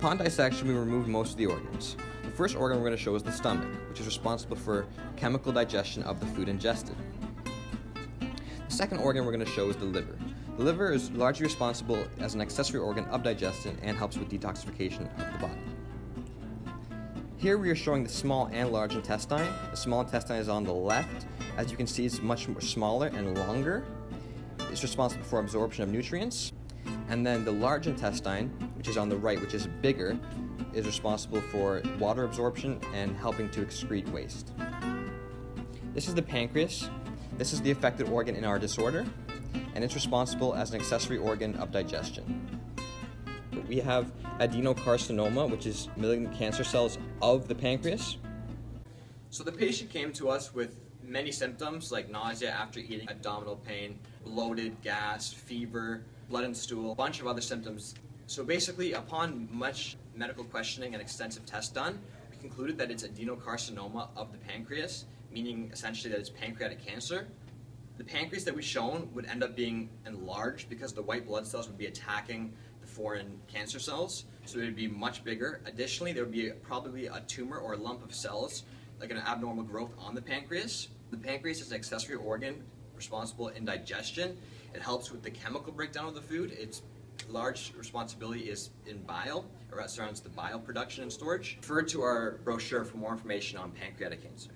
Upon dissection, we remove most of the organs. The first organ we're going to show is the stomach, which is responsible for chemical digestion of the food ingested. The second organ we're going to show is the liver. The liver is largely responsible as an accessory organ of digestion and helps with detoxification of the body. Here we are showing the small and large intestine. The small intestine is on the left. As you can see, it's much smaller and longer. It's responsible for absorption of nutrients. And then the large intestine, which is on the right, which is bigger, is responsible for water absorption and helping to excrete waste. This is the pancreas. This is the affected organ in our disorder, and it's responsible as an accessory organ of digestion we have adenocarcinoma, which is malignant cancer cells of the pancreas. So the patient came to us with many symptoms like nausea after eating, abdominal pain, bloated, gas, fever, blood and stool, a bunch of other symptoms. So basically, upon much medical questioning and extensive tests done, we concluded that it's adenocarcinoma of the pancreas, meaning essentially that it's pancreatic cancer. The pancreas that we shown would end up being enlarged because the white blood cells would be attacking the foreign cancer cells, so it would be much bigger. Additionally, there would be probably a tumor or a lump of cells, like an abnormal growth on the pancreas. The pancreas is an accessory organ responsible in digestion. It helps with the chemical breakdown of the food. Its large responsibility is in bile, or surrounds the bile production and storage. Refer to our brochure for more information on pancreatic cancer.